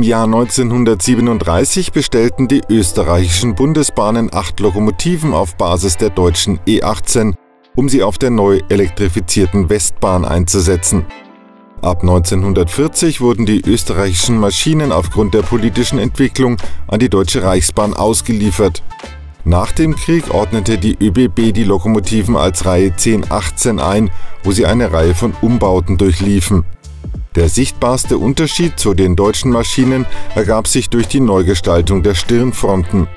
Jahr 1937 bestellten die österreichischen Bundesbahnen acht Lokomotiven auf Basis der deutschen E18, um sie auf der neu elektrifizierten Westbahn einzusetzen. Ab 1940 wurden die österreichischen Maschinen aufgrund der politischen Entwicklung an die Deutsche Reichsbahn ausgeliefert. Nach dem Krieg ordnete die ÖBB die Lokomotiven als Reihe 1018 ein, wo sie eine Reihe von Umbauten durchliefen. Der sichtbarste Unterschied zu den deutschen Maschinen ergab sich durch die Neugestaltung der Stirnfronten.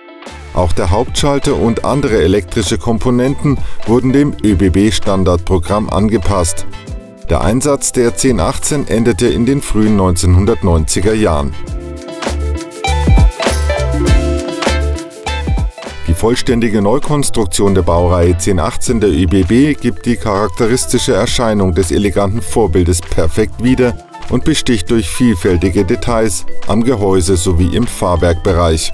Auch der Hauptschalter und andere elektrische Komponenten wurden dem ÖBB-Standardprogramm angepasst. Der Einsatz der 1018 endete in den frühen 1990er Jahren. Die vollständige Neukonstruktion der Baureihe 1018 der ÖBB gibt die charakteristische Erscheinung des eleganten Vorbildes perfekt wieder und besticht durch vielfältige Details am Gehäuse sowie im Fahrwerkbereich.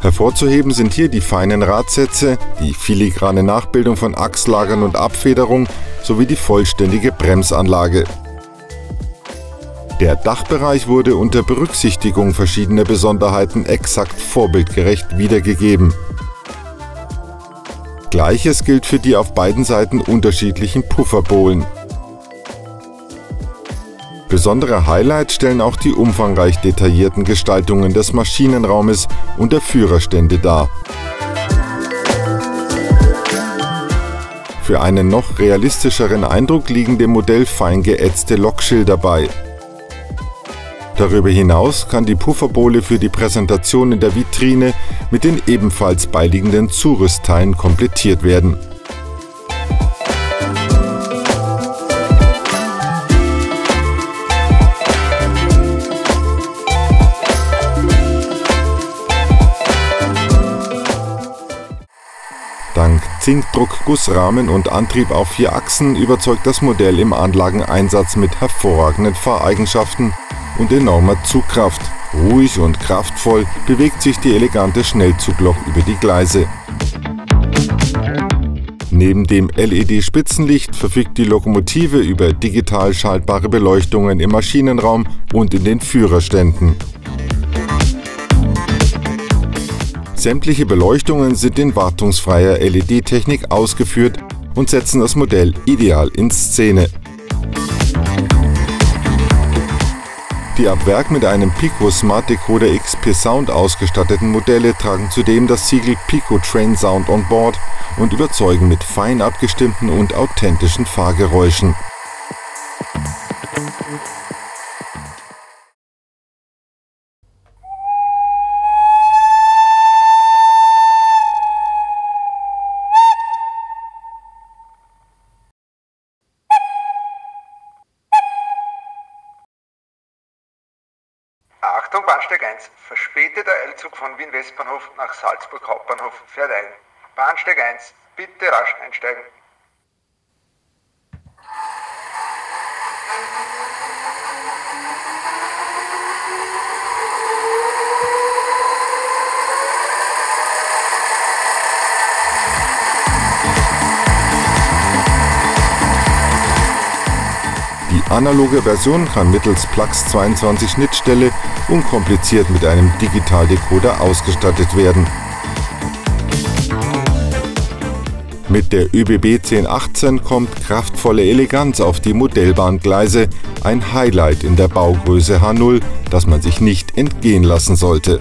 Hervorzuheben sind hier die feinen Radsätze, die filigrane Nachbildung von Achslagern und Abfederung sowie die vollständige Bremsanlage. Der Dachbereich wurde unter Berücksichtigung verschiedener Besonderheiten exakt vorbildgerecht wiedergegeben. Gleiches gilt für die auf beiden Seiten unterschiedlichen Pufferbohlen. Besondere Highlights stellen auch die umfangreich detaillierten Gestaltungen des Maschinenraumes und der Führerstände dar. Für einen noch realistischeren Eindruck liegen dem Modell fein geätzte Lokschilder bei. Darüber hinaus kann die Pufferbohle für die Präsentation in der Vitrine mit den ebenfalls beiliegenden Zurüstteilen komplettiert werden. Dank Zinkdruckgussrahmen und Antrieb auf vier Achsen überzeugt das Modell im Anlageneinsatz mit hervorragenden Fahreigenschaften und enormer Zugkraft. Ruhig und kraftvoll bewegt sich die elegante Schnellzuglok über die Gleise. Neben dem LED-Spitzenlicht verfügt die Lokomotive über digital schaltbare Beleuchtungen im Maschinenraum und in den Führerständen. Sämtliche Beleuchtungen sind in wartungsfreier LED-Technik ausgeführt und setzen das Modell ideal in Szene. Die ab Werk mit einem Pico Smart Decoder XP Sound ausgestatteten Modelle tragen zudem das Siegel Pico Train Sound on Board und überzeugen mit fein abgestimmten und authentischen Fahrgeräuschen. Achtung, Bahnsteig 1. Verspäteter Eilzug von Wien Westbahnhof nach Salzburg Hauptbahnhof fährt ein. Bahnsteig 1. Bitte rasch einsteigen. Analoge Version kann mittels Plux 22 Schnittstelle unkompliziert mit einem Digitaldecoder ausgestattet werden. Mit der ÖBB 1018 kommt kraftvolle Eleganz auf die Modellbahngleise, ein Highlight in der Baugröße H0, das man sich nicht entgehen lassen sollte.